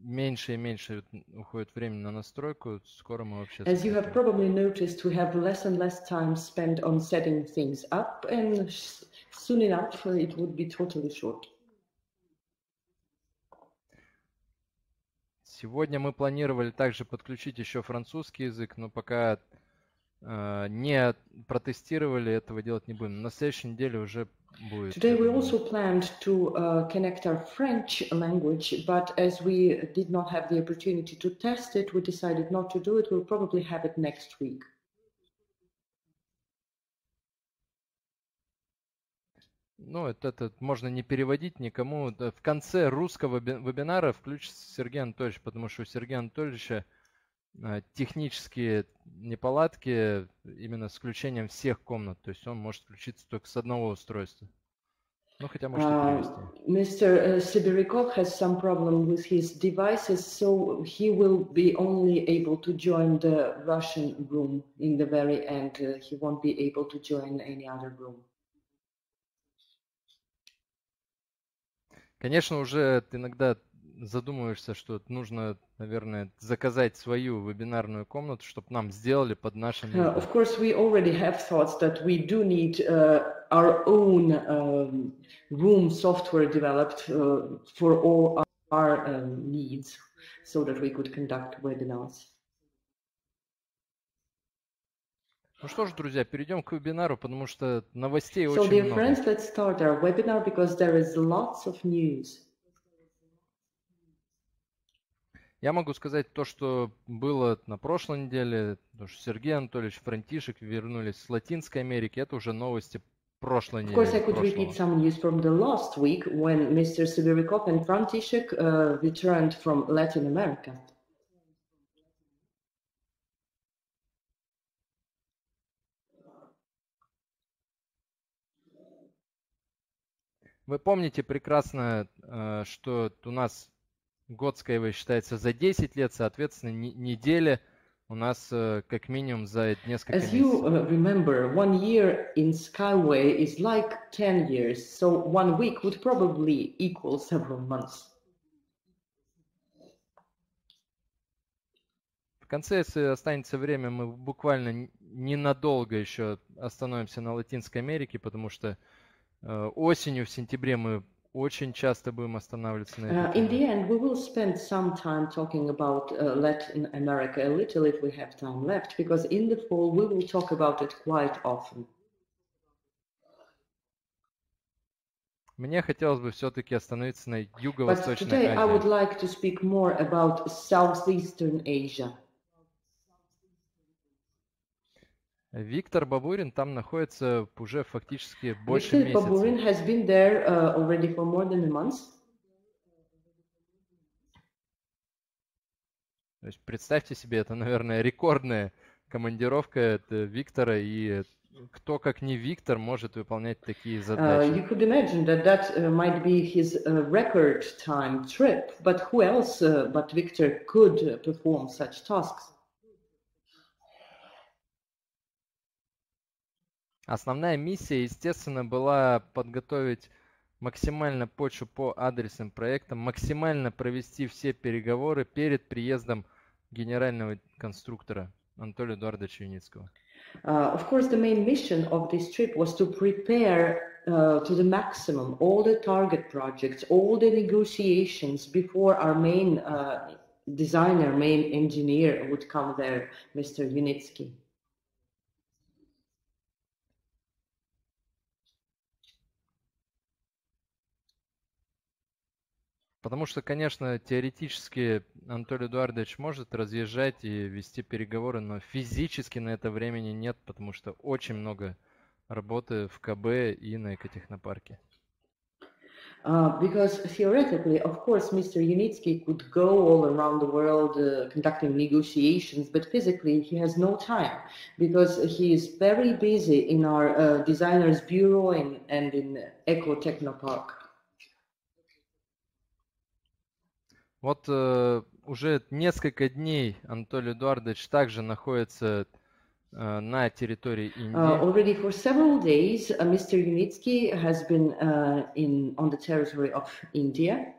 меньше и меньше уходит времени на настройку, скоро мы вообще... As you have probably noticed, we have less and less time spent on setting things up, and soon enough it would be totally short. Сегодня мы планировали также подключить еще французский язык, но пока э, не протестировали, этого делать не будем. На следующей неделе уже будет. Today we also planned to uh, connect our French language, but as we did not have the opportunity to test it, we decided not to do it. We'll probably have it next week. Ну, это, это можно не переводить никому. В конце русского вебинара включится Сергей Анатольевич, потому что у Сергея Анатольевича э, технические неполадки именно с включением всех комнат. То есть он может включиться только с одного устройства. Ну, хотя можете перевести. Mr. Sibirikov has some problem with his devices, so he will be only able to join the Russian room in the very end. Uh, he won't be able to join any other room. Конечно, уже иногда задумываешься, что нужно, наверное, заказать свою вебинарную комнату, чтобы нам сделали под нашим... Uh, of course, we already have thoughts that we do need uh, our own um, room software developed uh, for all our um, needs so that we could conduct webinars. Ну что ж, друзья, перейдем к вебинару, потому что новостей so, очень dear много. friends, let's start our webinar because there is lots of news. Я могу сказать то, что было на прошлой неделе, то, что Сергей Анатольевич, Франтишек вернулись с Латинской Америки, это уже новости прошлой недели. Of course, I could repeat some news from the last week when Mr. Sibirikov and František uh, returned from Latin America. Вы помните прекрасно, э, что у нас год Skyway считается за 10 лет, соответственно, неделя у нас э, как минимум за несколько As you uh, remember, one year in Skyway is like 10 years, so one week would probably equal several months. В конце, если останется время, мы буквально ненадолго еще остановимся на Латинской Америке, потому что Э, осенью, в сентябре мы очень часто будем останавливаться на uh, In the end, we will spend some time talking about uh, Latin America a little if we have time left, because in the fall we will talk about it quite often. Мне хотелось бы все-таки остановиться на Юго-Восточной Азии. But today I would like to speak more about Southeastern Asia. Виктор Бабурин там находится уже фактически больше Victor месяца. Baburin has been there uh, already for more than a month. То есть представьте себе, это, наверное, рекордная командировка Виктора, и кто, как не Виктор, может выполнять такие задачи. Uh, you could imagine that that uh, might be his uh, record time trip, but who else uh, but Victor could perform such tasks? Основная миссия, естественно, была подготовить максимально почву по адресным проектам, максимально провести все переговоры перед приездом генерального конструктора Анатолия Эдуардовича Юницкого. Uh, of course, the main mission of this trip was to prepare uh, to the maximum all the target projects, all the negotiations before our main uh, designer, main engineer would come there, Mr. Unitsky. Потому что, конечно, теоретически Анатолий Эдуардович может разъезжать и вести переговоры, но физически на это времени нет, потому что очень много работы в КБ и на экотехнопарке. Uh, because theoretically, of course, Mr. Unitsky could go all around the world uh, conducting negotiations, but physically he has no time because he is very busy in our uh, designer's bureau and, and in Eco Technopark. Вот э, уже несколько дней Анатолий Эдуардович также находится э, на территории Индии. Uh, already for several days, uh, Mr. Unitsky has been uh, in on the territory of India.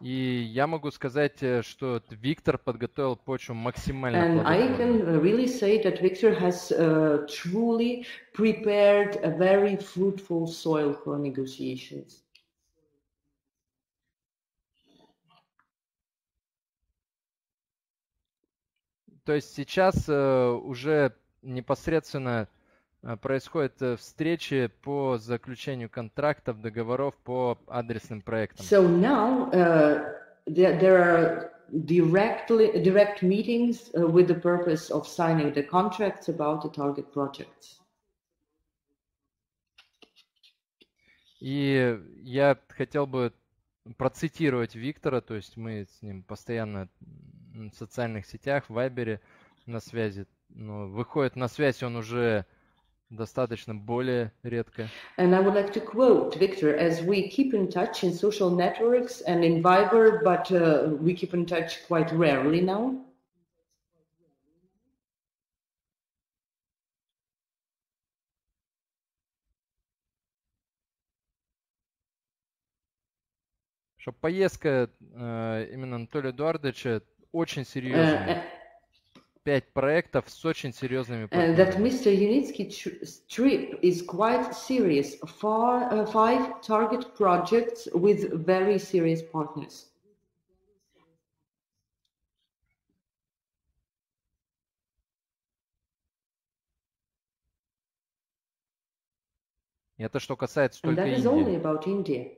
И я могу сказать, э, что Виктор подготовил почву максимально And I can really say that Victor has uh, truly prepared a very fruitful soil for negotiations. То есть сейчас э, уже непосредственно э, происходят э, встречи по заключению контрактов, договоров по адресным проектам. So now uh, there, there are directly direct meetings uh, with the purpose of signing the contracts about the target projects. И я хотел бы процитировать Виктора, то есть мы с ним постоянно в социальных сетях, в Вайбере на связи. Но выходит на связь он уже достаточно более редко. And I would like to quote Victor as we keep in touch in social networks and in Viber, but uh, we keep in touch quite rarely now. Что поездка э, именно Анатолия Эдуардовича очень Uh, серьезная. Пять проектов с очень серьезными and that. Mr. Unitsky tr- trip is quite serious. Uh, five target projects with very serious partners. Это что касается только Индии. about India.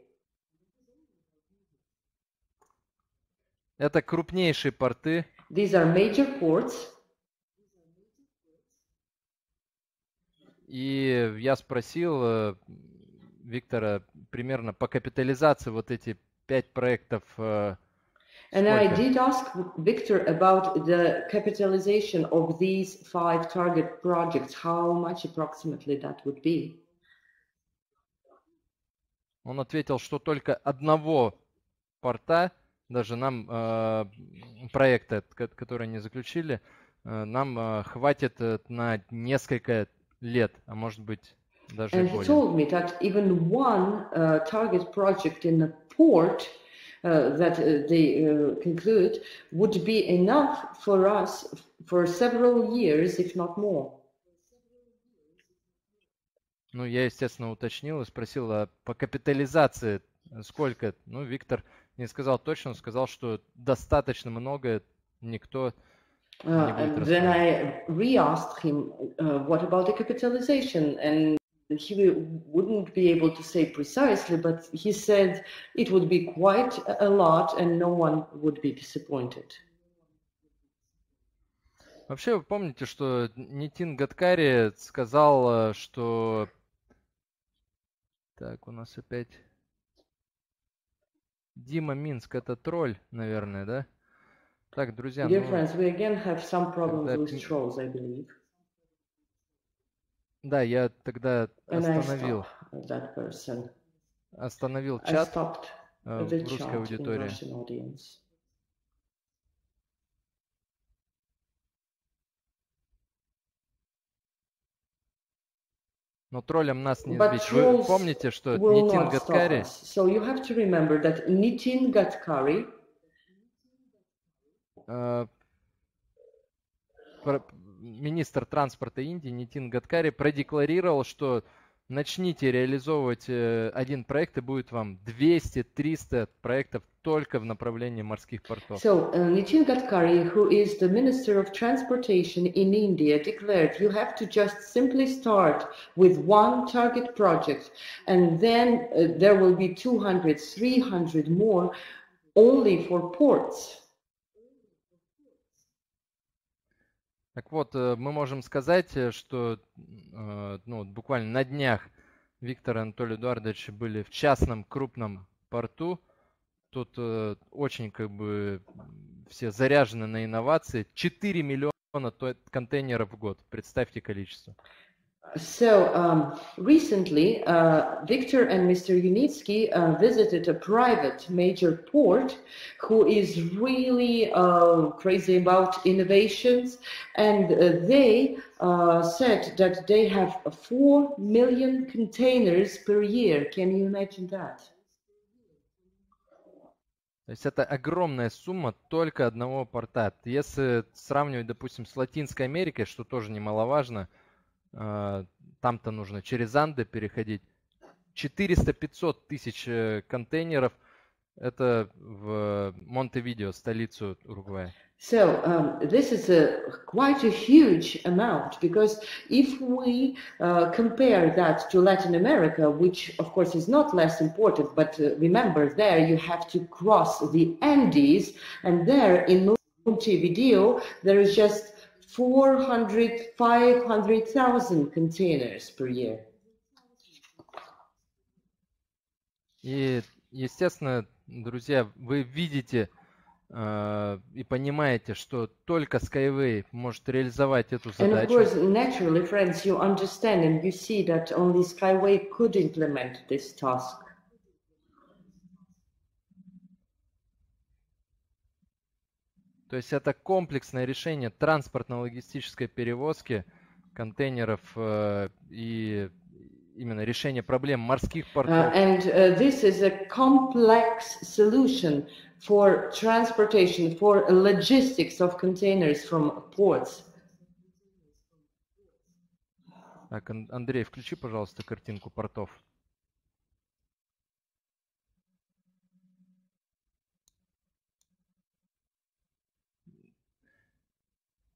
Это крупнейшие порты, These are major ports, И я спросил э, Виктора примерно по капитализации вот эти пять проектов. э, and I did ask Victor about the capitalization of these five target projects, how much approximately that would be. Он ответил, что только одного порта, даже нам э, проекта, ко- который они заключили, э, нам э, хватит на несколько лет, а может быть даже And he более. told me that even one uh, target project in a port uh, that uh, they uh, conclude would be enough for us for several years, if not more. Ну, я, естественно, уточнил и спросил, а по капитализации сколько? Ну, Виктор не сказал точно, он сказал, что достаточно много, никто Uh, не будет and then. I re-asked him, uh, what about the capitalization? And he wouldn't be able to say precisely, but he said it would be quite a lot and no one would be disappointed. Вообще, вы помните, что Нитин Гадкари сказал, э, что... Так, у нас опять... Дима Минск, это тролль, наверное, да? Так, друзья, Dear ну, friends, we again have some problems Когда with trolls, I believe. да, я тогда остановил, that person. остановил чат э, в русской аудитории. Но троллем нас не But. Вы помните, что Нитин Гадкари. So you have to remember that Nitin Gadkari, Э, министр транспорта Индии Нитин Гадкари продекларировал, что начните реализовывать э, один проект, и будет вам 200-300 проектов только в направлении морских портов. so uh, Nitin Gadkari, who is the Minister of Transportation in India, declared you have to just simply start with one target project, and then uh, there will be 200, 300 more only for ports. Так вот, э, мы можем сказать, э, что э, ну, буквально на днях Виктор Анатолий Эдуардович были в частном крупном порту. Тут очень как бы все заряжены на инновации. 4 миллиона контейнеров в год. Представьте количество. So um, recently, uh, Victor and Mr. Unitsky uh, visited a private major port who is really uh, crazy about innovations, and uh, they uh, said that they have four million containers per year. Can you imagine that? То есть это огромная сумма только одного порта. Если сравнивать, допустим, с Латинской Америкой, что тоже немаловажно, э, там-то нужно через Анды переходить. 400-500 тысяч э, контейнеров – это в Монтевидео, столицу Уругвая. So um, this is a quite a huge amount because if we uh, compare that to Latin America, which of course is not less important, but uh, remember there you have to cross the Andes, and there in Montevideo there is just 400, 500,000 containers per year. И, естественно, друзья, вы видите э, и понимаете, что только Skyway может реализовать эту задачу. And of course, naturally, friends, you understand and you see that only Skyway could implement this task. То есть это комплексное решение транспортно-логистической перевозки контейнеров э, и именно решение проблем морских портов. Uh, and uh, this is a complex solution for transportation, for logistics of containers from ports. Так, Андрей, включи, пожалуйста, картинку портов.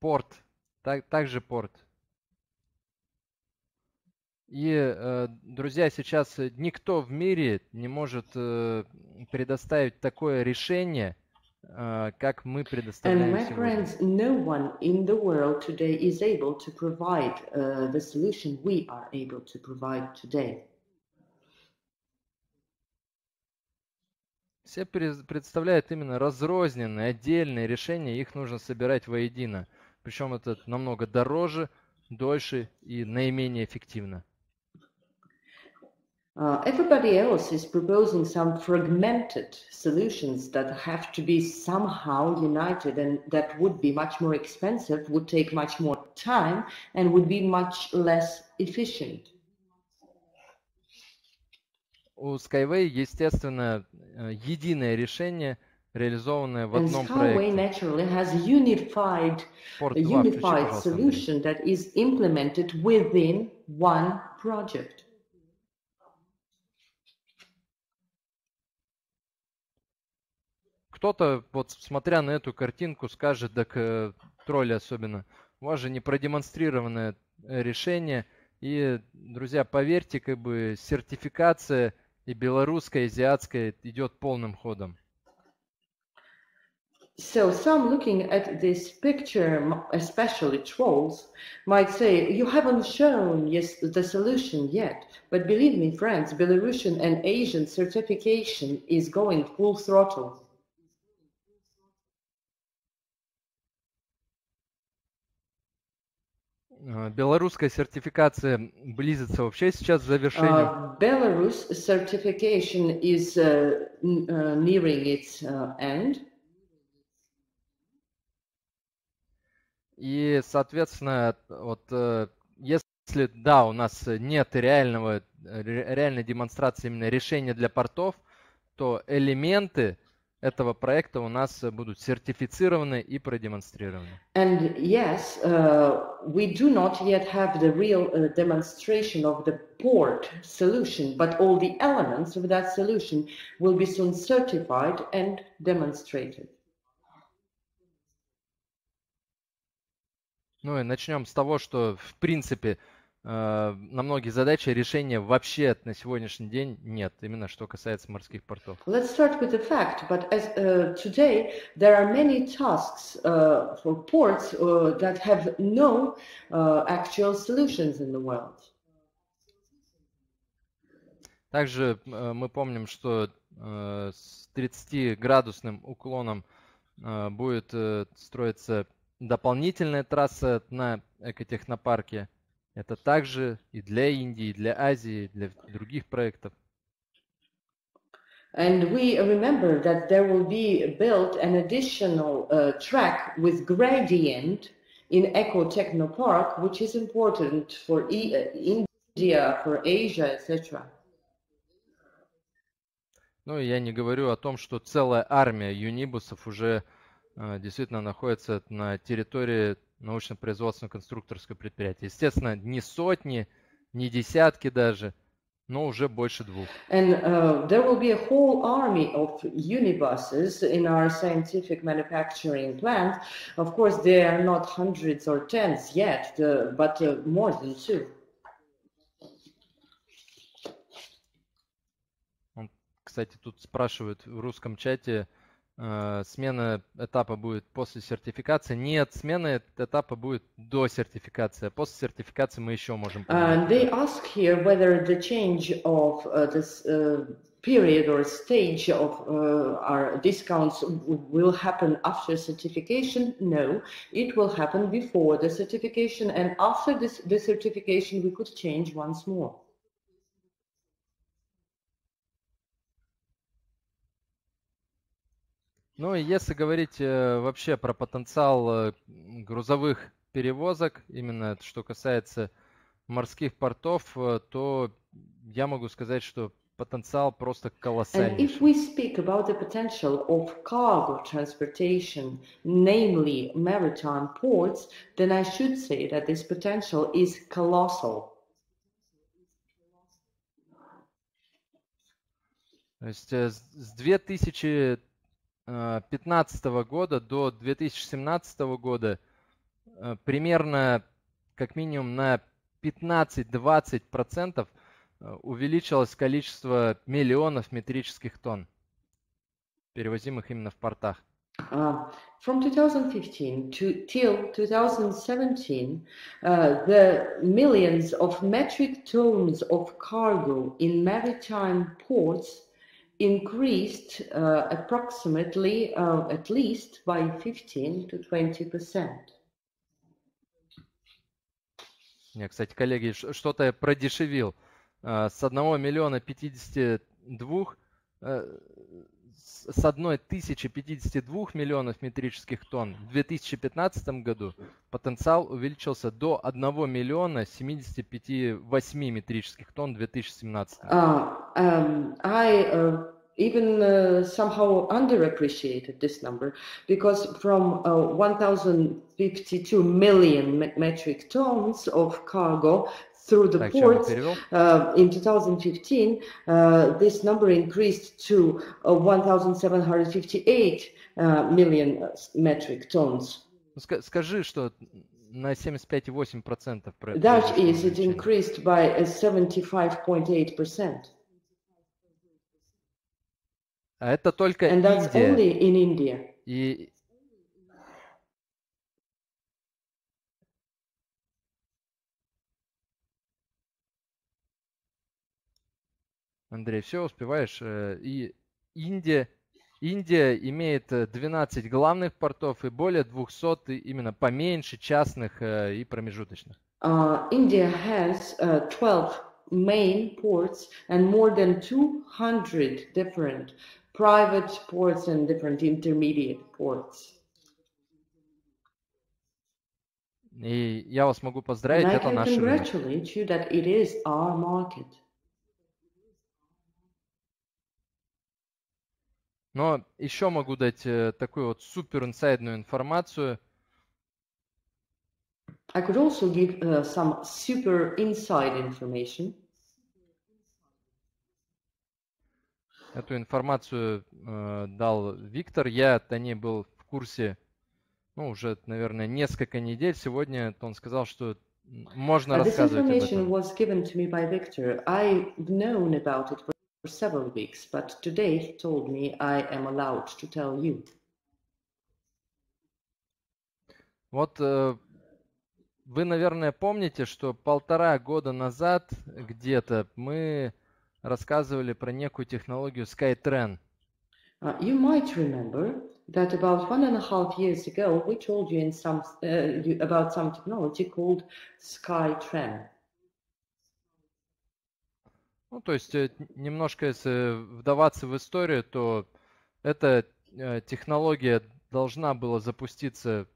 Порт, так, также порт. И, э, друзья, сейчас никто в мире не может э, предоставить такое решение, э, как мы предоставляем And my сегодня. friends, no one in the world today is able to provide uh, the solution we are able to provide today. Все представляют именно разрозненные, отдельные решения, их нужно собирать воедино. Причем это намного дороже, дольше и наименее эффективно. Uh, everybody else is proposing some fragmented solutions that have to be somehow united and that would be much more expensive, would take much more time, and would be much less efficient. У Skyway, естественно, единое решение, реализованное в одном that is implemented within one project. Кто-то, вот смотря на эту картинку, скажет, так э, тролли особенно, у вас же не продемонстрированное э, решение. И, друзья, поверьте, как бы сертификация и белорусская, и азиатская идет полным ходом. So some looking at this picture, especially trolls, might say, you haven't shown yes, the solution yet. But believe me, friends, Belarusian and Asian certification is going full throttle. Белорусская сертификация близится вообще сейчас к завершению. Uh, Belarus certification is uh, uh, nearing its uh, end. И, соответственно, вот если, да, у нас нет реального, реальной демонстрации именно решения для портов, то элементы этого проекта у нас будут сертифицированы и продемонстрированы. And yes, uh, we do not yet have the real uh, demonstration of the port solution, but all the elements of that solution will be soon certified and demonstrated. Ну и начнем с того, что в принципе Э, на многие задачи решения вообще на сегодняшний день нет, именно что касается морских портов. Let's start with the fact, but as uh, today there are many tasks uh, for ports uh, that have no uh, actual solutions in the world. Также uh, мы помним, что uh, с 30-градусным уклоном uh, будет uh, строиться дополнительная трасса на экотехнопарке. Это также и для Индии, и для Азии, и для других проектов. And we remember that there will be built an additional uh, track with gradient in Eco Techno Park, which is important for e India, for Asia, etc. Ну, я не говорю о том, что целая армия юнибусов уже э, действительно находится на территории научно-производственного конструкторского предприятия. Естественно, не сотни, не десятки даже, но уже больше двух. And uh, there will be a whole army of unibuses in our scientific manufacturing plant. Of course, they are not hundreds or tens yet, uh, but uh, more than two. Кстати, тут спрашивают в русском чате, смена этапа будет после сертификации. Нет, смена этапа будет до сертификации. После сертификации мы еще можем And they ask here whether the change of uh, this uh, period or stage of uh, our discounts will happen after certification. No, it will happen before the certification. And after this, the certification, we could change once more. Ну и если говорить э, вообще про потенциал э, грузовых перевозок, именно что касается морских портов, э, то я могу сказать, что потенциал просто And if we speak about the potential of cargo transportation, namely maritime ports, then I should say that this potential is colossal. То есть с 2000 2015 года до 2017 года э, примерно как минимум на 15-20% э, увеличилось количество миллионов метрических тонн, перевозимых именно в портах. Uh, from 2015 to till 2017, uh, the millions of metric tons of cargo in maritime ports increased uh, approximately uh, at least by 15 to 20 percent. Не, кстати, коллеги, что-то я продешевил. С 1 миллиона 52 с 1 тысячи 52 миллионов метрических тонн в 2015 году потенциал увеличился до 1 миллиона 78 метрических тонн в 2017. Uh, um, I uh, even uh, somehow underappreciated this number because from uh, 1,052 million metric tons of cargo through the ports uh, in 2015, uh, this number increased to uh, 1,758 uh, million metric tons. Скажи, что на 75,8%. That is, it increased by 75.8%. А это только And that's Индия. only in India. И Андрей, все успеваешь. Э, и Индия, Индия имеет 12 э, главных портов и более 200 именно поменьше частных э, и промежуточных. Uh, India has uh, 12 main ports and more than 200 different private ports and different intermediate ports. И я вас могу поздравить, это наш рынок. You that it is our market. Но еще могу дать э, такую вот супер инсайдную информацию. I could also give uh, some super inside information. Эту информацию э, дал Виктор. Я о ней был в курсе, ну, уже, наверное, несколько недель. Сегодня он сказал, что можно рассказывать об этом. was given to me by Victor. I've known about it for several weeks, but today he told me I am allowed to tell you. Вот э, вы, наверное, помните, что полтора года назад где-то мы рассказывали про некую технологию Skytrain. Uh, you might remember that about one and a half years ago we told you in some uh, about some technology called Skytrain. Ну, то есть немножко если вдаваться в историю, то эта технология должна была запуститься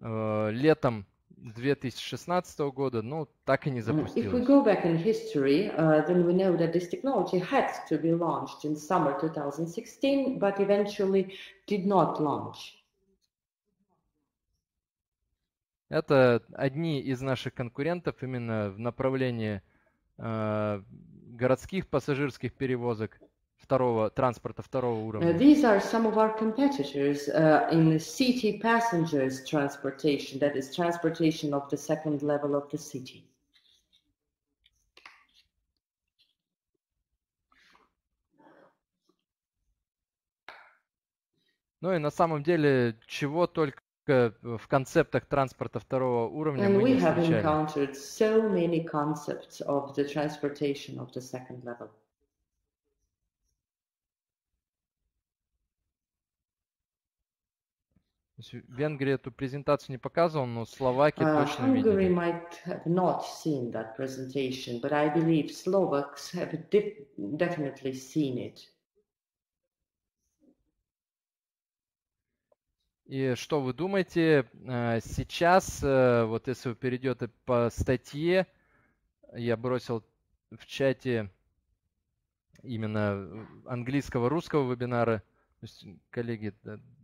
э, летом 2016 года, ну, так и не If we go back in history, uh, then we know that this technology had to be launched in summer 2016, but eventually did not launch. Это одни из наших конкурентов именно в направлении э, городских пассажирских перевозок второго транспорта второго Uh, уровня. these are some of our competitors uh, in the city passengers transportation, that is transportation of the second level of the city. Ну и на самом деле, чего только в концептах транспорта второго уровня And мы we не встречали. so many concepts of the transportation of the second level. Венгрия эту презентацию не показывал, но Словакия Uh, точно Hungary видели. might have not seen that presentation, but I believe Slovaks have def- definitely seen it. И что вы думаете, э, сейчас, э, вот если вы перейдете по статье, я бросил в чате именно английского, русского вебинара, то есть, коллеги,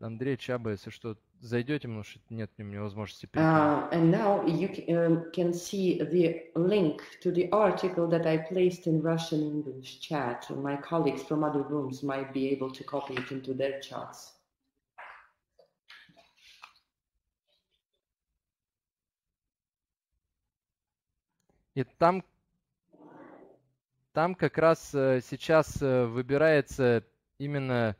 Андрей, Чаба, если что, зайдете, потому что нет у меня возможности перекинуть. Uh, and now you um, can see the link to the article that I placed in Russian English chat. My colleagues from other rooms might be able to copy it into their chats. И там, там как раз э, сейчас э, выбирается именно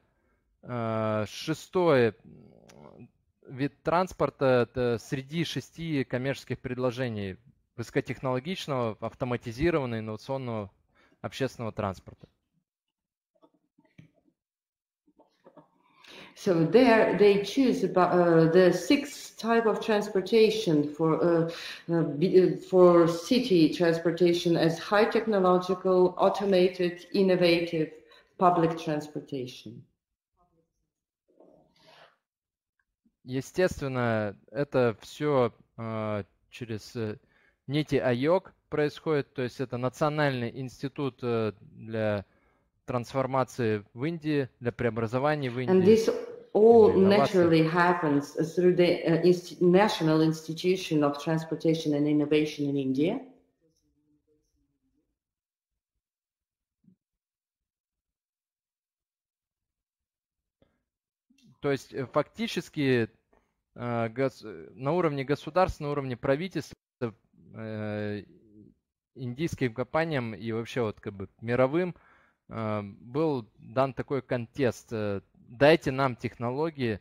э, шестой м, вид транспорта среди шести коммерческих предложений высокотехнологичного, автоматизированного, инновационного общественного транспорта. So there they choose about uh, the sixth type of transportation for uh, uh, be- uh, for city transportation as high technological, automated, innovative public transportation. Естественно, это все через э, нити АЙОК происходит, то есть это Национальный институт э, для трансформации в Индии, для преобразований в And Индии. this all naturally happens through the uh, inst- National Institution of Transportation and Innovation in India. То есть э, фактически э, гос- э, на уровне государств, на уровне правительства э, индийским компаниям и вообще вот как бы мировым э, был дан такой контест. э, Дайте нам технологии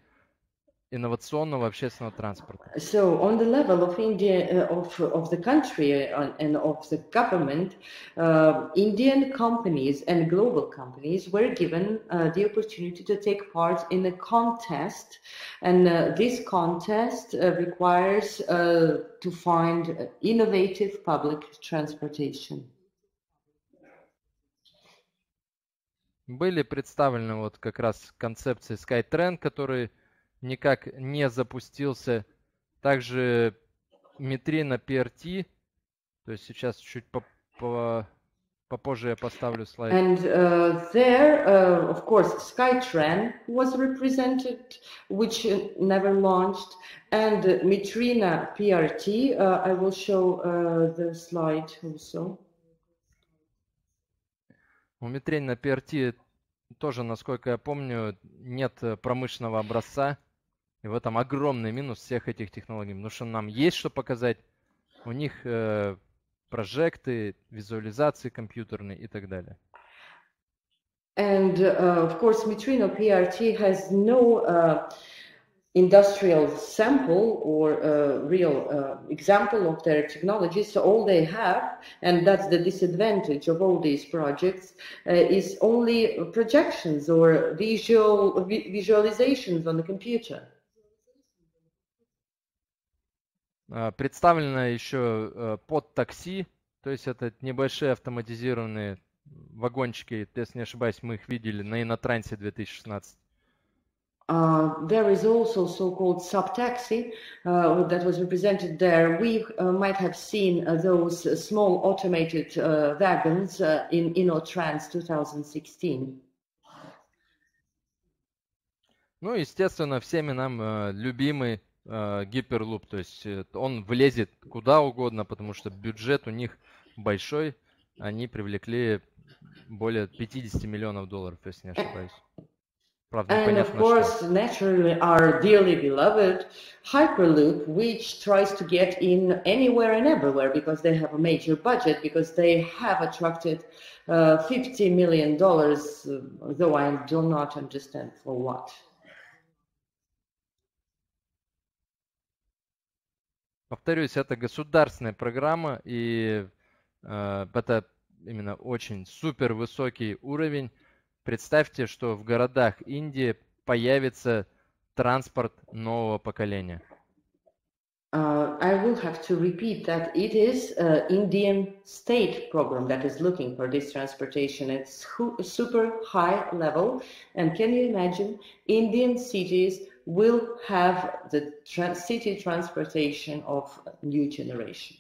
инновационного общественного транспорта. So, on the level of India, uh, of, of the country uh, and of the government, uh, Indian companies and global companies were given uh, the opportunity to take part in a contest, and uh, this contest uh, requires uh, to find innovative public transportation. Были представлены вот как раз концепции SkyTrain, который никак не запустился. Также Метри на PRT. То есть сейчас чуть по- по- попозже я поставлю слайд. And uh, there, uh, of course, Skytran was represented, which uh, never launched, and uh, Mitrina PRT. Uh, I will show uh, the slide also. У Метри на PRT тоже, насколько я помню, нет э, промышленного образца. И в этом огромный минус всех этих технологий. Потому что нам есть что показать. У них э, прожекты, визуализации компьютерные и так далее. And uh, of course, Mitrino PRT has no uh, industrial sample or uh, real uh, example of their technology. So all they have, and that's the disadvantage of all these projects, uh, is only projections or visual vi- visualizations on the computer. А, Представлено еще э, под такси, то есть это небольшие автоматизированные вагончики, если не ошибаюсь, мы их видели на Инотрансе 2016. Uh, there is also so-called subtaxi uh, that was represented there. We uh, might have seen uh, those small automated uh, wagons uh, in InnoTrans 2016. Ну, естественно, всеми нам э, любимый э, гиперлуп, то есть э, он влезет куда угодно, потому что бюджет у них большой, они привлекли более 50 миллионов долларов, если не ошибаюсь. Правда, And of непонятно что. course, naturally, our dearly beloved Hyperloop, which tries to get in anywhere and everywhere because they have a major budget, because they have attracted uh, $50 million, uh, though I do not understand for what. Повторюсь, это государственная программа, и э, это именно очень супер высокий уровень. Представьте, что в городах Индии появится транспорт нового поколения. Uh, I will have to repeat that it is an Indian state program that is looking for this transportation. It's hu- super high level. And can you imagine Indian cities will have the tra- city transportation of new generation?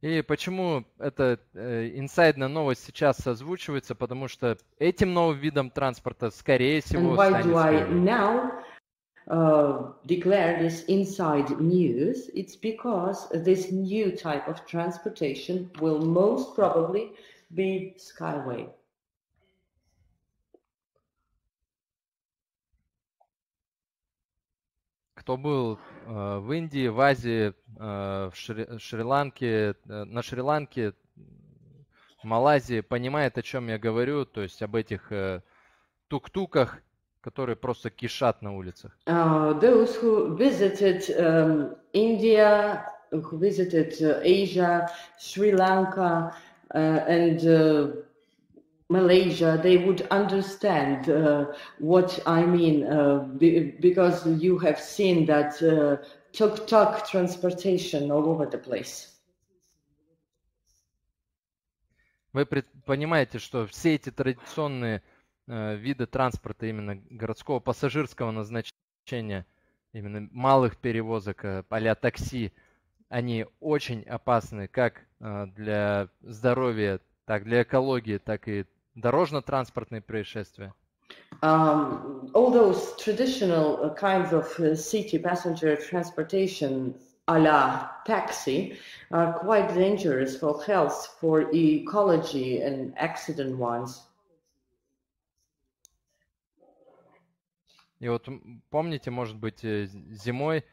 И почему эта э, инсайдная новость сейчас озвучивается? Потому что этим новым видом транспорта, скорее всего, And why станет do I Skyway. now uh, declare this inside news? It's because this new type of transportation will most probably be Skyway. Кто был э, в Индии, в Азии, э, в Шри- Шри-Ланке, э, на Шри-Ланке, Малайзии, понимает, о чем я говорю, то есть об этих э, тук-туках, которые просто кишат на улицах. Uh, those who visited um, India, who visited Asia, Sri Lanka, uh, and uh, Malaysia, they would understand uh, what I mean uh, be, because you have seen that uh, tuk-tuk transportation all over the place. Вы понимаете, что все эти традиционные э, виды транспорта именно городского пассажирского назначения, именно малых перевозок, э, а такси, они очень опасны как э, для здоровья, так для экологии, так и дорожно-транспортные происшествия. Um, all those traditional uh, kinds of uh, city passenger transportation a la taxi are quite dangerous for health, for ecology and accident wise. И вот помните, может быть, э, зимой,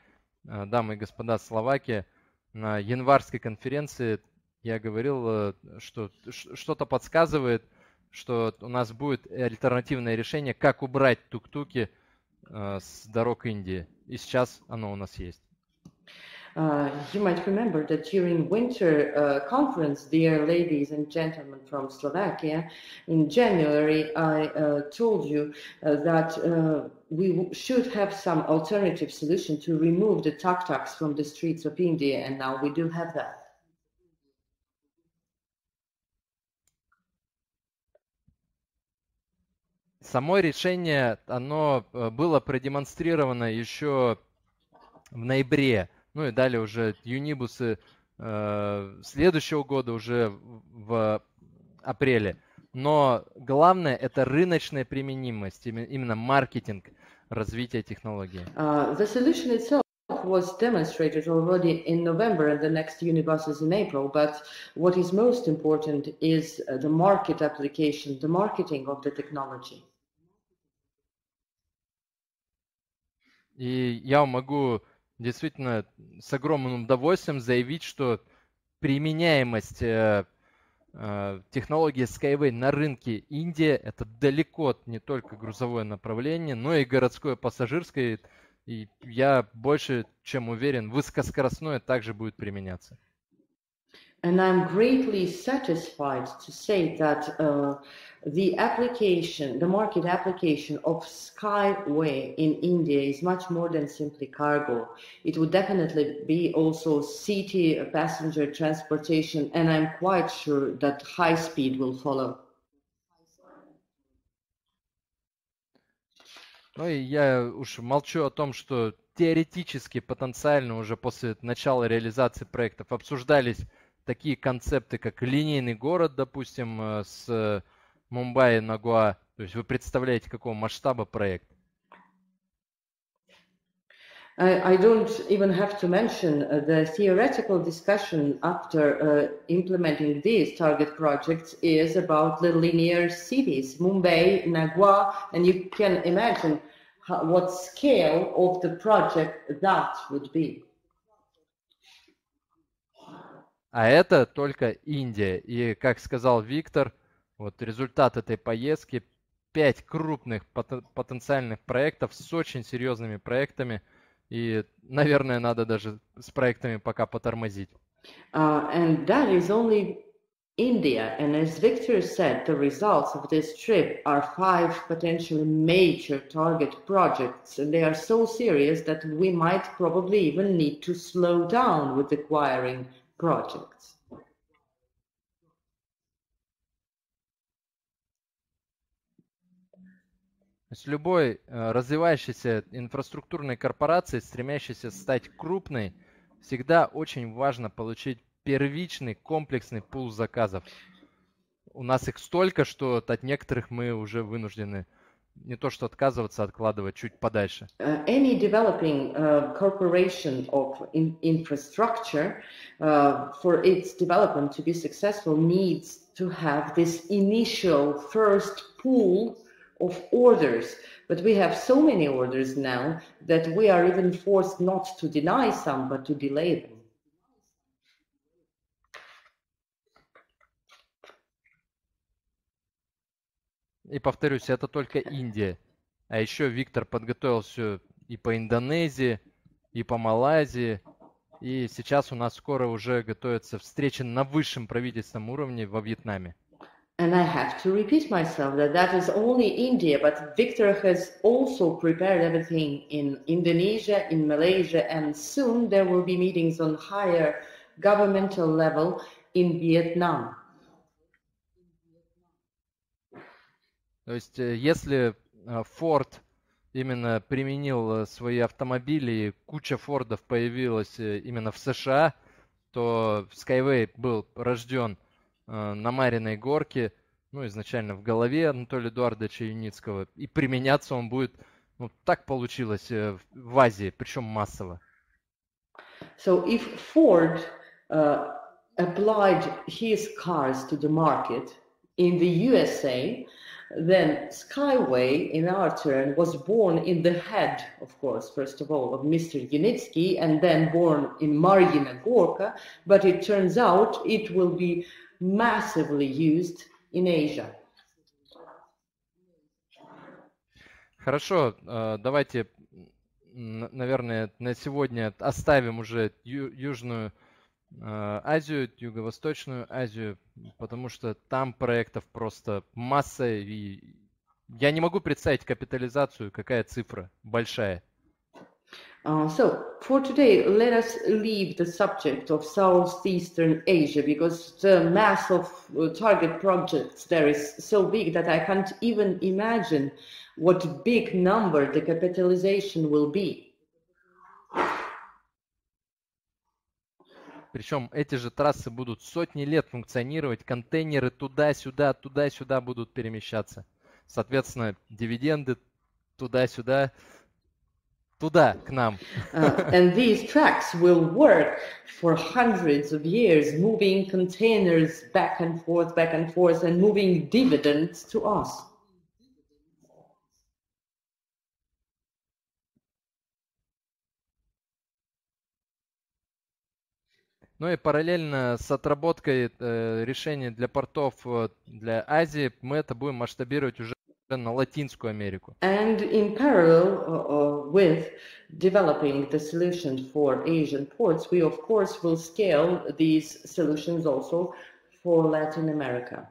э, дамы и господа, Словакия, на январской конференции я говорил, э, что что-то подсказывает, что у нас будет альтернативное решение, как убрать тук-туки э, с дорог Индии. И сейчас оно у нас есть. Uh, you might remember that during winter uh, conference, dear ladies and gentlemen from Slovakia, in January, I uh, told you uh, that uh, we should have some alternative solution to remove the tuk-tuks from the streets of India, and now we do have that. Само решение, оно э, было продемонстрировано еще в ноябре. Ну и далее уже юнибусы э, следующего года уже в апреле. Но главное это рыночная применимость, име- именно маркетинг развития технологии. Uh, the solution itself was demonstrated already in November and the next unibuses in April, but what is most important is uh, the market application, the marketing of the technology. И я могу действительно с огромным удовольствием заявить, что применяемость э, э, технологии Skyway на рынке Индии это далеко не только грузовое направление, но и городское пассажирское. И я больше чем уверен, высокоскоростное также будет применяться. And I'm greatly satisfied to say that uh, the application, the market application of Skyway in India is much more than simply cargo. It would definitely be also city passenger transportation, and I'm quite sure that high speed will follow. Ну и я уж молчу о том, что теоретически, потенциально уже после начала реализации проектов обсуждались такие концепты, как линейный город, допустим, э, с Мумбаи на Гуа. То есть вы представляете, какого масштаба проект? I don't even have to mention uh, the theoretical discussion after uh, implementing these target projects is about the linear cities, Mumbai, Nagua, and you can imagine how, what scale of the project that would be. А это только Индия. И, как сказал Виктор, вот результат этой поездки – пять крупных потенциальных проектов с очень серьезными проектами. И, наверное, надо даже с проектами пока потормозить. Uh, and that is only India. And as Victor said, the results of this trip are five potentially major target projects. And they are so serious that we might probably even need to slow down with acquiring projects. С любой э, развивающейся инфраструктурной корпорацией, стремящейся стать крупной, всегда очень важно получить первичный комплексный пул заказов. У нас их столько, что от некоторых мы уже вынуждены не то что отказываться, откладывать чуть подальше. Uh, any developing uh, corporation of in infrastructure uh, for its development to be successful needs to have this initial first pool of orders. But we have so many orders now that we are even forced not to deny some, but to delay them. И повторюсь, это только Индия. А еще Виктор подготовил все и по Индонезии, и по Малайзии. И сейчас у нас скоро уже готовится встреча на высшем правительственном уровне во Вьетнаме. And I have to repeat myself that that is only India, but Victor has also prepared everything in Indonesia, in Malaysia, and soon there will be meetings on higher governmental level in Vietnam. То есть, э, если э, Ford именно применил э, свои автомобили, и куча Фордов появилась именно в США, то Skyway был рожден на Мариной горке, ну, изначально в голове Анатолия Эдуардовича Юницкого, и применяться он будет, ну, так получилось в Азии, причем массово. So if Ford uh, applied his cars to the market in the USA, Then Skyway, in our turn, was born in the head, of course, first of all, of Mr. Unitsky, and then born in Margina Gorka, but it turns out it will be massively used in Asia. Хорошо, давайте, наверное, на сегодня оставим уже Южную Э, Азию, Юго-Восточную Азию, потому что там проектов просто масса, и я не могу представить капитализацию, какая цифра большая. Uh, so, for today, let us leave the subject of Southeastern Asia because the mass of uh, target projects there is so big that I can't even imagine what big number the capitalization will be. Причем эти же трассы будут сотни лет функционировать, контейнеры туда-сюда, туда-сюда будут перемещаться. Соответственно, дивиденды туда-сюда, туда, к нам. Uh, and these tracks will work for hundreds of years, moving containers back and forth, back and forth, and moving dividends to us. Ну и параллельно с отработкой э, решений для портов э, для Азии мы это будем масштабировать уже на Латинскую Америку. And in parallel uh, uh, with developing the solutions for Asian ports, we of course will scale these solutions also for Latin America.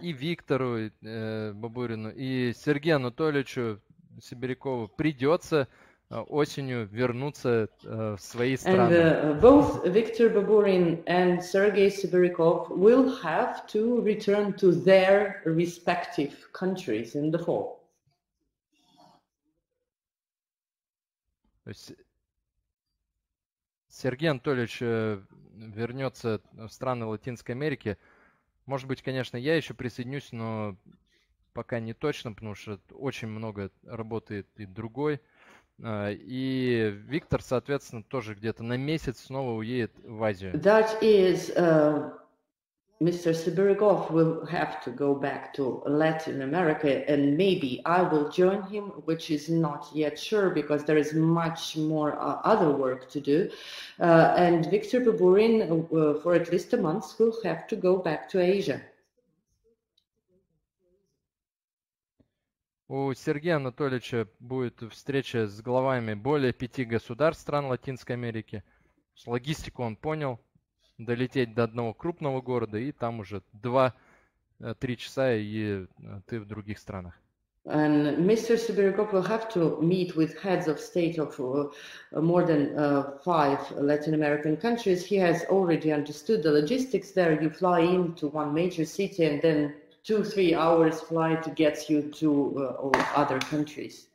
И Виктору э, Бабурину, и Сергею Анатольевичу Сибирякову придется э, осенью вернуться э, в свои And страны. uh, both Viktor Baburin and Sergei Siberikov will have to return to their respective countries in the fall. То есть Сергей Анатольевич э, вернется в страны Латинской Америки. Может быть, конечно, я еще присоединюсь, но пока не точно, потому что очень много работает и другой. А, И Виктор, соответственно, тоже где-то на месяц снова уедет в Азию. That is, uh, Mr. Sibirikov will have to go back to Latin America, and maybe I will join him, which is not yet sure because there is much more uh, other work to do. Uh, and Viktor Baburin, uh, for at least a month, will have to go back to Asia. У Сергея Анатольевича будет встреча с главами более пяти государств стран Латинской Америки. С Логистику он понял. Долететь до одного крупного города, и там уже два-три часа, и э, ты в других странах. And Mr. Sibirikov will have to meet with heads of state of uh, more than uh, five Latin American countries. He has already understood the logistics there. You fly into one major city and then two, three hours flight gets you to uh, other countries.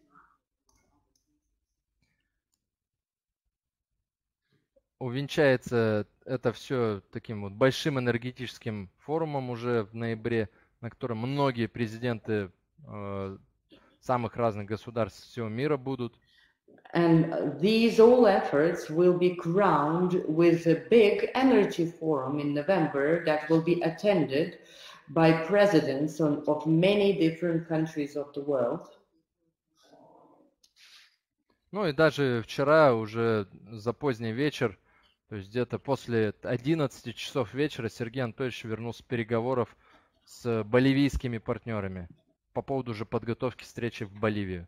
Увенчается это все таким вот большим энергетическим форумом уже в ноябре, на котором многие президенты э, самых разных государств всего мира будут. And these all efforts will be crowned with a big energy forum in November that will be attended by presidents on, of many different countries of the world. Ну и даже вчера уже за поздний вечер, то есть где-то после 11 часов вечера Сергей Анатольевич вернулся с переговоров с боливийскими партнерами по поводу уже подготовки встречи в Боливию.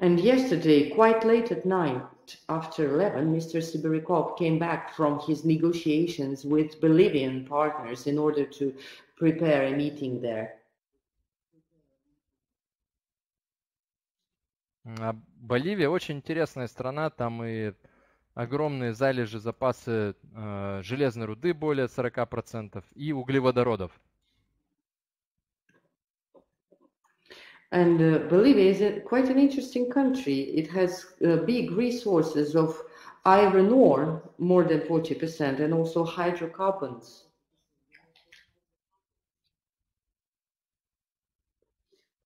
And yesterday, quite late at night, after 11, Mr. Sibirikov came back from his negotiations with Bolivian partners in order to prepare a meeting there. А Боливия очень интересная страна, там и огромные залежи запасы э, железной руды более 40% и углеводородов. And uh, Bolivia is a, quite an interesting country. It has uh, big resources of iron ore, more than 40%, and also hydrocarbons.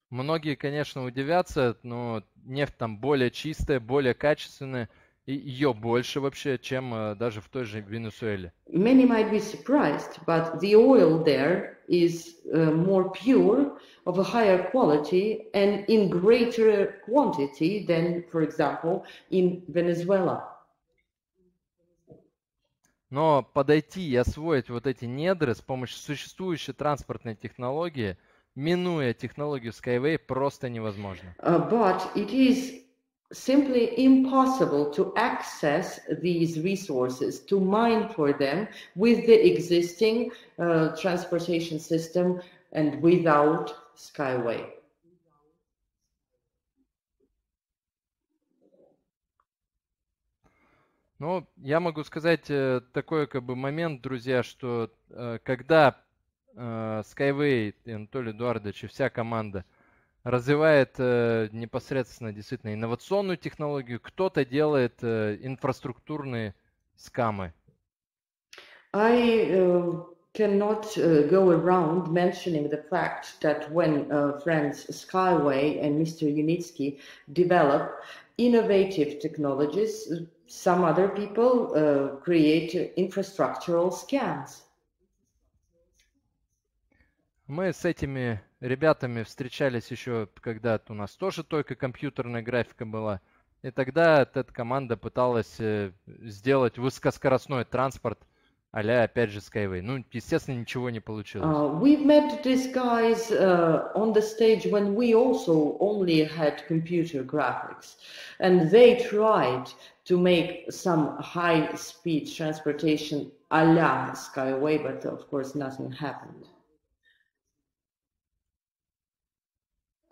Многие, конечно, удивятся, но нефть там более чистая, более качественная, ее больше вообще, чем э, даже в той же Венесуэле. Many might be surprised, but the oil there is uh, more pure, of a higher quality, and in greater quantity than, for example, in Venezuela. Но подойти и освоить вот эти недры с помощью существующей транспортной технологии, минуя технологию Skyway, просто невозможно. Uh, but it is simply impossible to access these resources, to mine for them with the existing uh, transportation system and without Skyway. Ну, я могу сказать э, такой как бы момент, друзья, что э, когда э, Skyway и Анатолий Эдуардович и вся команда развивает э, непосредственно действительно инновационную технологию, кто-то делает э, инфраструктурные скамы. I uh, cannot uh, go around mentioning the fact that when uh, friends Skyway and Mr. Unitsky develop innovative technologies, some other people uh, create infrastructural scams. Мы с этими ребятами встречались еще, когда у нас тоже только компьютерная графика была. И тогда эта команда пыталась э, сделать высокоскоростной транспорт а-ля, опять же, Skyway. Ну, естественно, ничего не получилось. They tried to make some high-speed transportation a la Skyway, but of course nothing happened.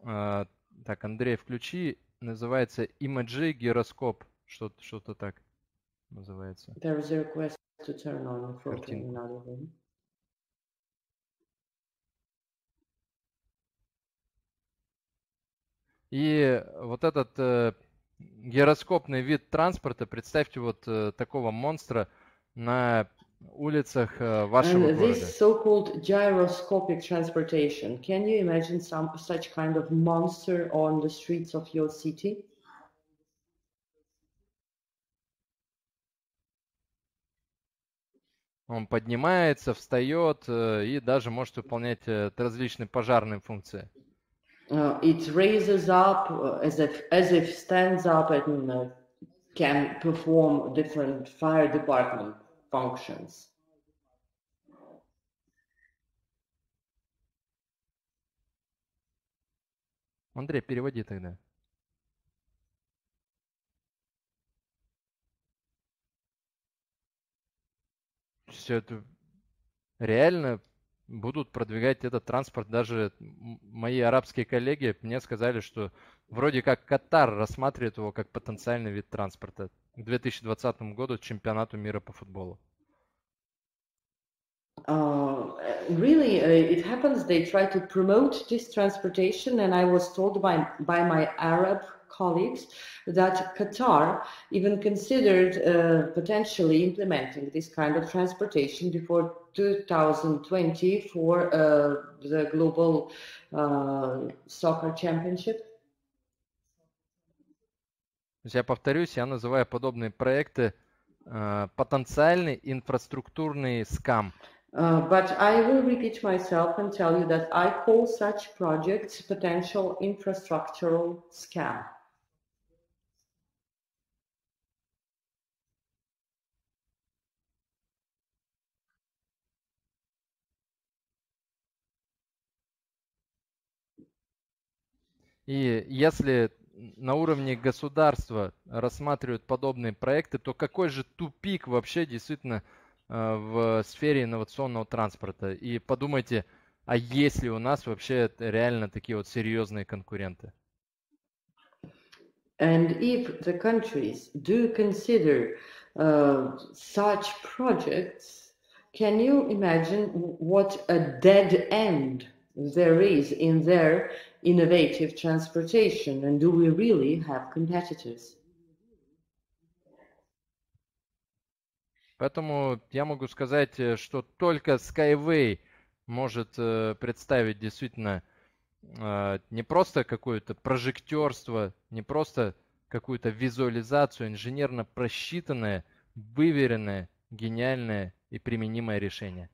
Так, Андрей, включи называется Imagy гироскоп. Что-то что так называется. There is a request to turn on in another room. И вот этот э, гироскопный вид транспорта, представьте вот э, такого монстра на улицах э, вашего And города. this so-called gyroscopic transportation, can you imagine some such kind of monster on the streets of your city? Он поднимается, встает э, и даже может выполнять э, различные пожарные функции. Uh, it raises up uh, as if as if stands up and uh, can perform different fire department functions. Андрей, переводи тогда. Все это реально будут продвигать этот транспорт. Даже мои арабские коллеги мне сказали, что вроде как Катар рассматривает его как потенциальный вид транспорта 2020 году чемпионату мира по футболу. Uh, really, uh, it happens they try to promote this transportation, and I was told by by my Arab colleagues that Qatar even considered uh, potentially implementing this kind of transportation before 2020 for uh, the global uh, soccer championship. То есть я повторюсь, я называю подобные проекты э, потенциальный инфраструктурный скам. Uh, but I will repeat myself and tell you that I call such projects potential infrastructural scam. И если на уровне государства рассматривают подобные проекты, то какой же тупик вообще действительно э, в сфере инновационного транспорта? И подумайте, а есть ли у нас вообще реально такие вот серьезные конкуренты? And if the countries do consider uh, such projects, can you imagine what a dead end there is in their innovative transportation? And do we really have competitors? Поэтому я могу сказать, э, что только Skyway может э, представить действительно э, не просто какое-то прожектерство, не просто какую-то визуализацию, инженерно просчитанное, выверенное, гениальное и применимое решение.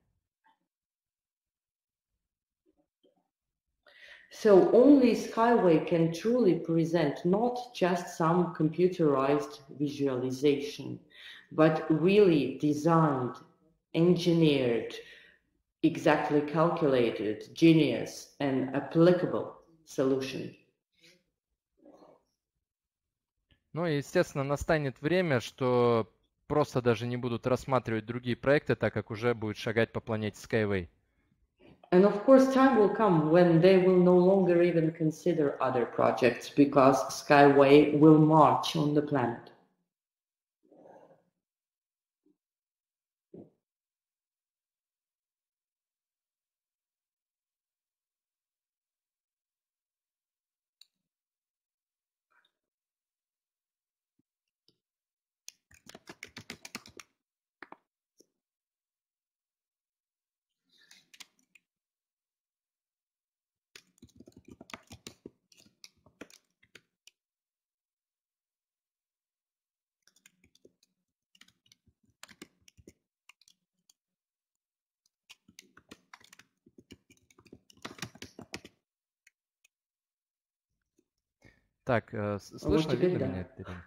So only Skyway can truly present not just some computerized visualization, but really designed, engineered, exactly calculated, genius, and applicable solution. Ну и, естественно, настанет время, что просто даже не будут рассматривать другие проекты, так как уже будет шагать по планете Skyway. And of course, time will come when they will no longer even consider other projects because Skyway will march on the planet. Так, э, с- вот слышно, теперь видно да. меня, Ирина?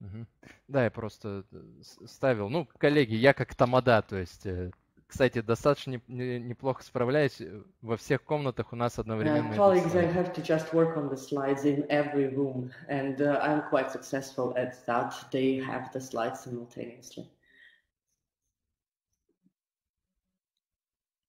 Мгм. Да, я просто э, ставил. Ну, коллеги, я как тамада, то есть, э, кстати, достаточно не- не- неплохо справляюсь. э, Во всех комнатах у нас одновременно Uh, идут colleagues, I слайды. have to just work on the slides in every room, and uh, I'm quite successful at that. They have the slides simultaneously.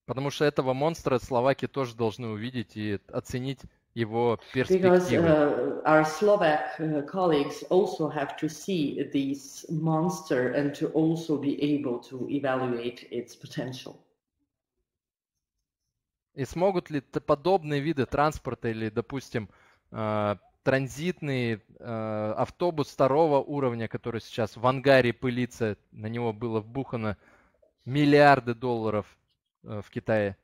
Потому что этого монстра словаки тоже должны увидеть и оценить его Because перспективы. uh, our Slovak uh, colleagues also have to see this monster and to also be able to evaluate its potential. И смогут ли подобные виды транспорта или, допустим, э, транзитный э, автобус второго уровня, который сейчас в ангаре пылится, на него было вбухано миллиарды долларов э, в Китае,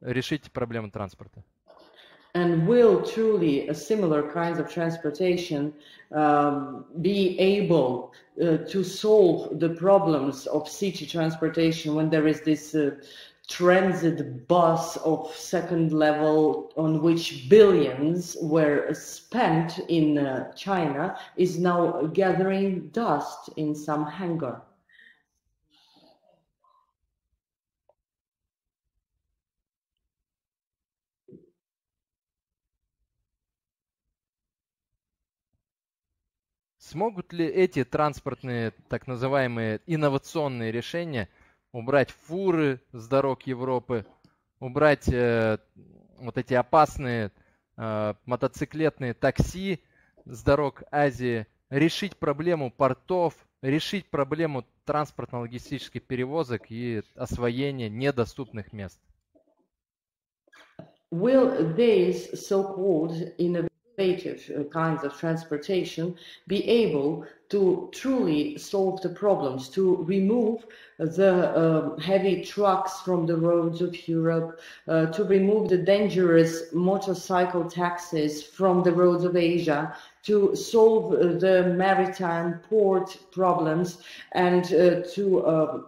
решить проблему транспорта? And will truly a similar kinds of transportation um, be able uh, to solve the problems of city transportation when there is this uh, transit bus of second level on which billions were spent in uh, China is now gathering dust in some hangar? Смогут ли эти транспортные, так называемые инновационные решения убрать фуры с дорог Европы, убрать э, вот эти опасные э, мотоциклетные такси с дорог Азии, решить проблему портов, решить проблему транспортно-логистических перевозок и освоения недоступных мест? Will these so-called innovative uh, kinds of transportation be able to truly solve the problems, to remove the um, heavy trucks from the roads of Europe, uh, to remove the dangerous motorcycle taxis from the roads of Asia, to solve uh, the maritime port problems, and uh, to uh,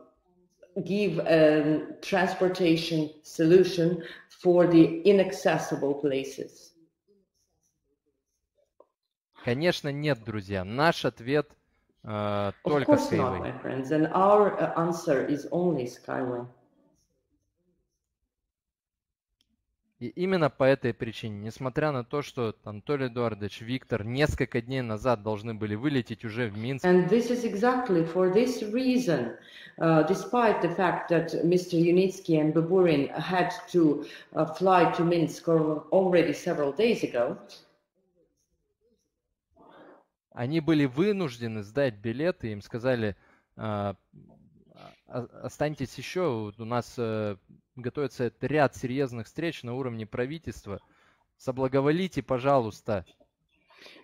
give a transportation solution for the inaccessible places? Конечно, нет, друзья. Наш ответ э, только Skyway. my friends, and our uh, answer is only Skyway. И именно по этой причине, несмотря на то, что Анатолий Эдуардович, Виктор несколько дней назад должны были вылететь уже в Минск, And this is exactly for this reason, uh, despite the fact that Mr. Unitsky and Baburin had to uh, fly to Minsk al- already several days ago, они были вынуждены сдать билеты, им сказали, «А, а- останьтесь еще, у нас э, готовится ряд серьезных встреч на уровне правительства, соблаговолите, пожалуйста,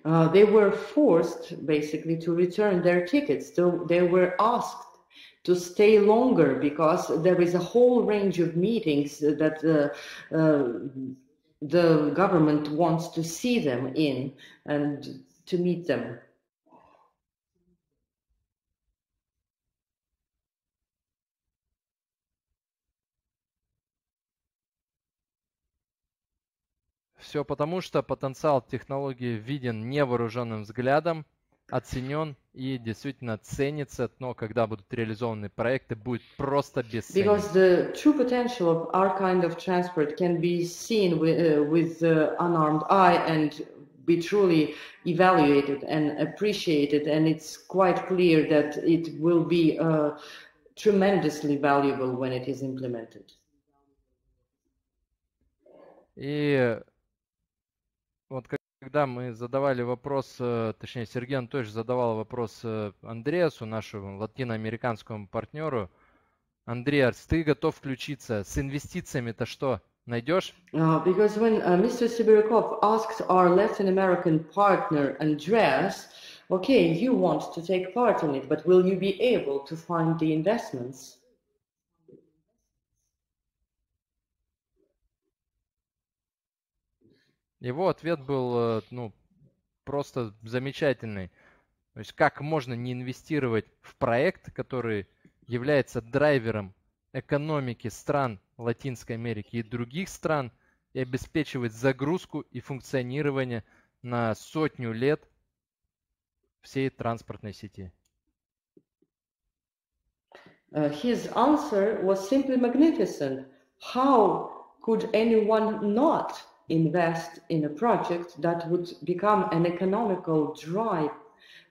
uh, they were forced basically to return their tickets. So they were asked to stay longer because there is a whole range of meetings that uh, uh, the government wants to see them in and to meet them. Все потому, что потенциал технологии виден невооруженным взглядом, оценен и действительно ценится, но когда будут реализованы проекты, будет просто бесценен. Because the true potential of our kind of transport can be seen with, uh, with the unarmed eye and be truly evaluated and appreciated. And it's quite clear that it will be uh, tremendously valuable when it is implemented. И вот когда мы задавали вопрос, э, точнее, Сергей Анатольевич задавал вопрос э, Андреасу, нашему латиноамериканскому партнеру. Андреас, ты готов включиться? С инвестициями-то что? Найдешь? Uh, because when uh, Mr. Sibirikov asked our Latin American partner Andreas, okay, you want to take part in it, but will you be able to find the investments? Его ответ был, э, ну, просто замечательный. То есть как можно не инвестировать в проект, который является драйвером экономики стран Латинской Америки и других стран и обеспечивать загрузку и функционирование на сотню лет всей транспортной сети. Uh, his answer was simply magnificent. How could anyone not invest in a project that would become an economical drive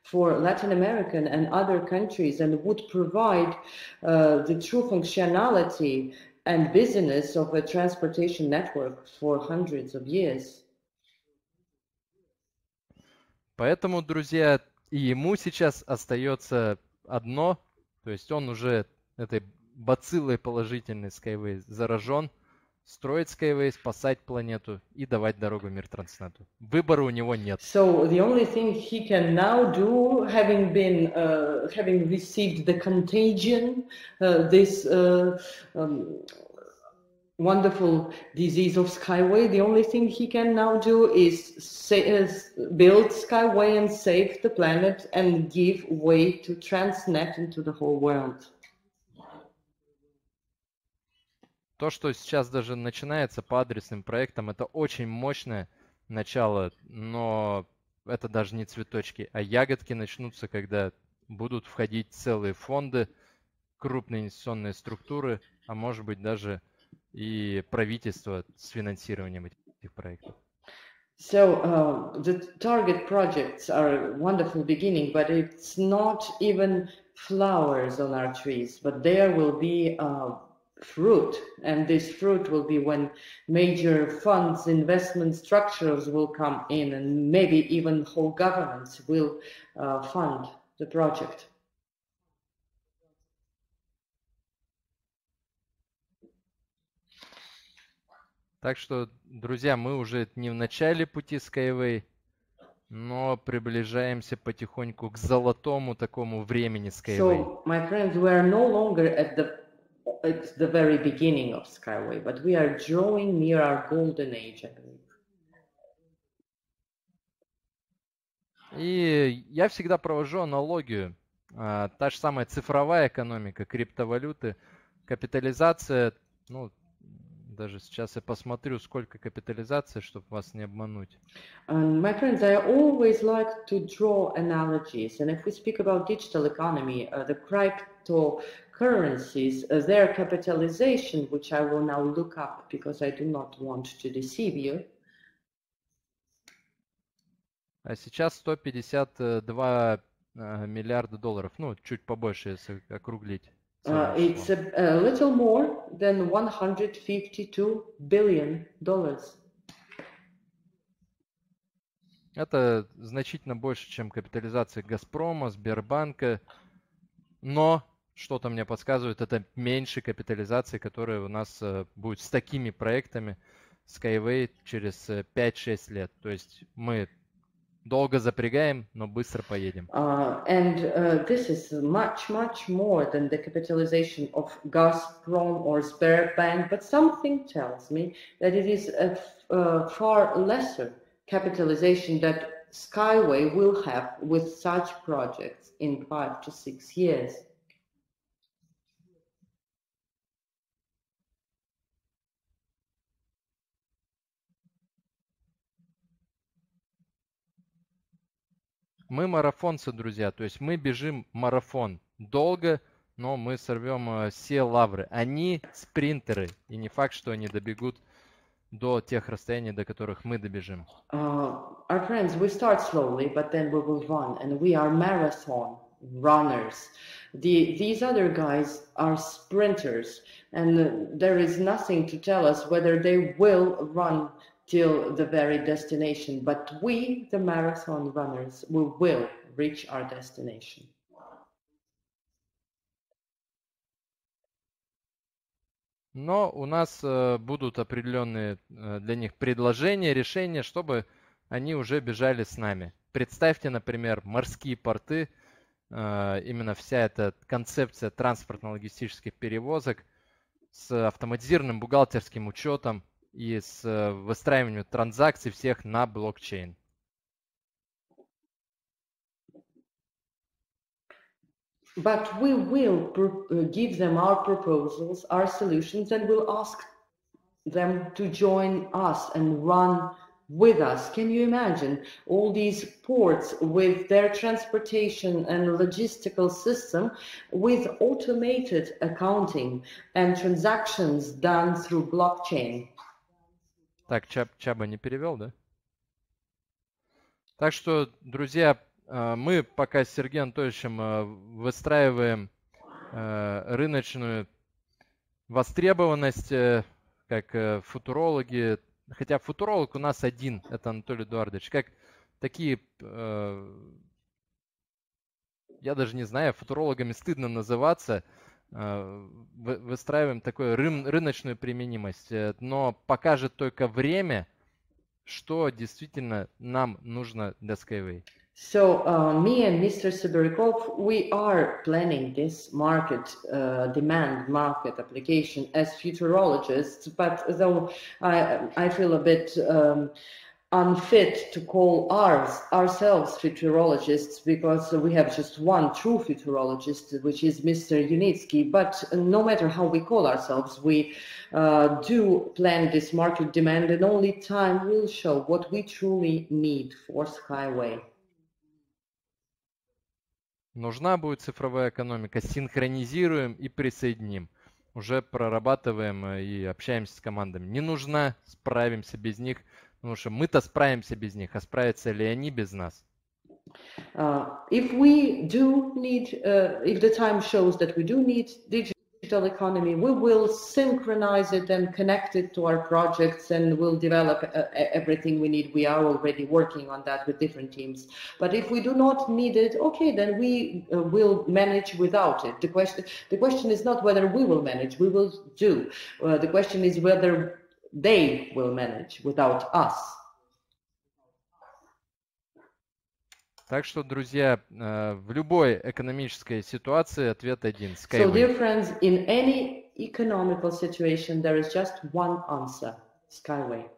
for Latin American and other countries and would provide uh, the true functionality and business of a transportation network for hundreds of years? Поэтому, друзья, и ему сейчас остается одно, то есть он уже этой бациллой положительной Skyway заражен, строить Skyway, спасать планету и давать дорогу мир Транснету. Выбора у него нет. So the only thing he can now do, having been, uh, having received the contagion, uh, this uh, um, wonderful disease of Skyway, the only thing he can now do is say, build Skyway and save the planet and give way to Transnet into the whole world. То, что сейчас даже начинается по адресным проектам, это очень мощное начало, но это даже не цветочки, а ягодки начнутся, когда будут входить целые фонды, крупные инвестиционные структуры, а может быть даже и правительство с финансированием этих проектов. So uh, the target projects are a wonderful beginning, but it's not even flowers on our trees, but there will be uh, fruit. And this fruit will be when major funds, investment structures will come in, and maybe even whole governments will uh, fund the project. Так что, друзья, мы уже не в начале пути Skyway, но приближаемся потихоньку к золотому такому времени Skyway. So, my friends, we are no longer at the it's the very beginning of Skyway, but we are drawing near our golden age, I believe. И я всегда провожу аналогию. А, та же самая цифровая экономика, криптовалюты, капитализация, ну, даже сейчас я посмотрю, сколько капитализация, чтобы вас не обмануть. And my friends, I always like to draw analogies. And if we speak about digital economy, uh, the crypto currencies, uh, their capitalization, which I will now look up because I do not want to deceive you. А сейчас 152 миллиарда долларов, ну, чуть побольше, если округлить. Uh, it's a, a little more than 152 billion dollars. Это значительно больше, чем капитализация Газпрома, Сбербанка, но что-то мне подсказывает, это меньше капитализации, которая у нас э, будет с такими проектами Skyway через 5-6 э, лет. То есть мы долго запрягаем, но быстро поедем. Uh, and uh, this is much, much more than the capitalization of Gazprom or Sberbank, but something tells me that it is a, a far lesser capitalization that Skyway will have with such projects in five to six years. Мы марафонцы, друзья, то есть мы бежим марафон долго, но мы сорвем э, все лавры. Они спринтеры, и не факт, что они добегут до тех расстояний, до которых мы добежим. Uh, our friends, we start slowly, but then we will run, and we are marathon runners. The, these other guys are sprinters, and there is nothing to tell us whether they will run till the very destination. But we, the marathon runners, we will reach our destination. Но у нас э, будут определенные э, для них предложения, решения, чтобы они уже бежали с нами. Представьте, например, морские порты, э, именно вся эта концепция транспортно-логистических перевозок с автоматизированным бухгалтерским учетом, и с выстраиванием транзакций всех на блокчейн. But we will give them our proposals, our solutions, and we'll ask them to join us and run with us. Can you imagine all these ports with their transportation and logistical system with automated accounting and transactions done through blockchain? Так, Чаб, Чаба не перевел, да? Так что, друзья, э, мы пока с Сергеем Анатольевичем э, выстраиваем э, рыночную востребованность, как футурологи, хотя футуролог у нас один, это Анатолий Эдуардович, как такие, я даже не знаю, футурологами стыдно называться, выстраиваем такую рын, рыночную применимость, э, но покажет только время, что действительно нам нужно для Skyway. So uh, me and Mr. Siberikov, we are planning this market uh, demand market application as futurologists, but though I, I feel a bit um, unfit to call ours ourselves futurologists because we have just one true futurologist, which is Mr. Unitsky. But no matter how we call ourselves, we uh, do plan this market demand, and only time will show what we truly need for Skyway. Нужна будет цифровая экономика, синхронизируем и присоединим. Уже прорабатываем и общаемся с командами. Не нужна, справимся без них, Потому что мы-то справимся без них, а справятся ли они без нас? Uh, if we do need, uh, if the time shows that we do need digital economy, we will synchronize it and connect it to our projects and we'll develop uh, everything we need. We are already working on that with different teams. But if we do not need it, okay, then we uh, will manage without it. The question, the question is not whether we will manage, we will do. Uh, the question is whether they will manage without us. Так что, друзья, в любой экономической ситуации ответ один. Skyway. So, dear friends, in any economical situation, there is just one answer. Skyway.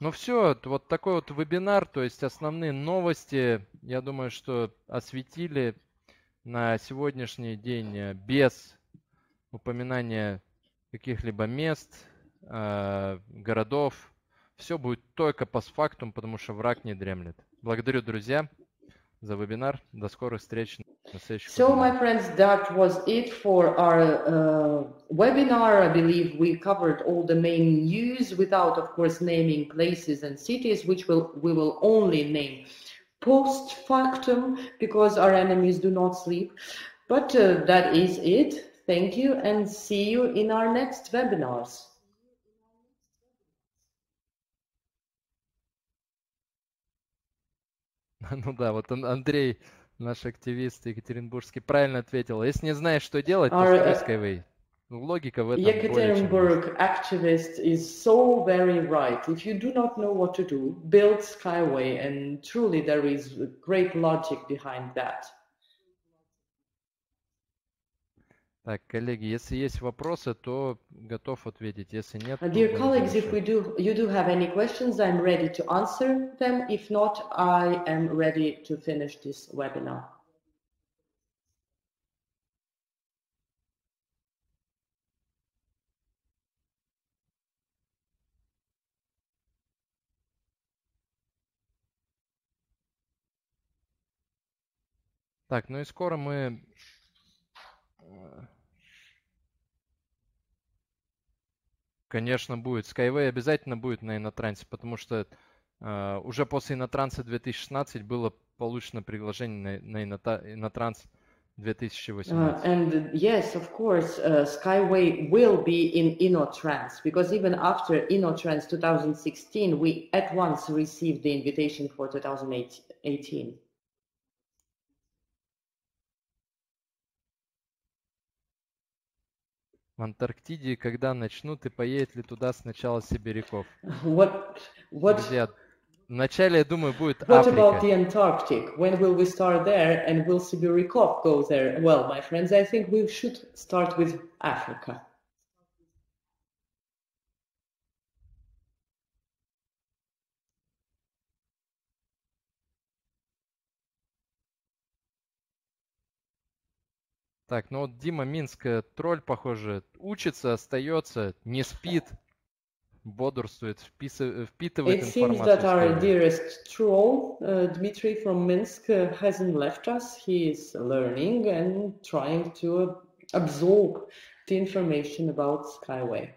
Ну все, вот такой вот вебинар, то есть основные новости, я думаю, что осветили на сегодняшний день без упоминания каких-либо мест, городов, все будет только постфактум, потому что враг не дремлет. Благодарю, друзья, за вебинар. До скорых встреч So, my friends, that was it for our uh, webinar. I believe we covered all the main news without, of course, naming places and cities, which will we will only name post factum because our enemies do not sleep. But uh, that is it. Thank you and see you in our next webinars. Ну да, вот Андрей, наш активист екатеринбургский, правильно ответил. Если не знаешь, что делать, то Our, Skyway. Логика в этом Yekaterinburg activist is so very right. If you do not know what to do, build Skyway, and truly there is great logic behind that. Так, коллеги, если есть вопросы, то готов ответить. Если нет, uh, Dear colleagues, if we do, you do have any questions, I'm ready to answer them. If not, I am ready to finish this webinar. Так, ну и скоро мы Конечно, будет. Skyway обязательно будет на Инотрансе, потому что э, уже после Инотранса 2016 было получено приглашение на, на Инотранс 2018. Uh, and yes, of course, uh, Skyway will be in InnoTrans because even after InnoTrans 2016, we at once received the invitation for 2018. В Антарктиде, когда начнут, и поедет ли туда сначала сибиряков? What, what, Друзья, вначале, я думаю, будет what Африка. about the Antarctic? When will we start there and will Sibirikov go there? Well, my friends, I think we should start with Africa. Так, ну вот Дима Минск, э, тролль, похоже, учится, остается, не спит, бодрствует, вписывает, впитывает It seems that our dearest troll, uh, Dmitry from Minsk, uh, hasn't left us. He is learning and trying to absorb the information about Skyway.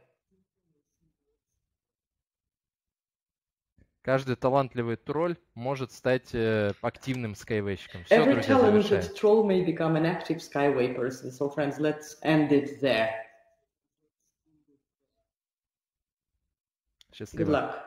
Каждый талантливый тролль может стать э, активным скайвейщиком. Все, Every друзья, talented troll may become an active skyway person. So, friends, let's end it there. Счастливо. luck.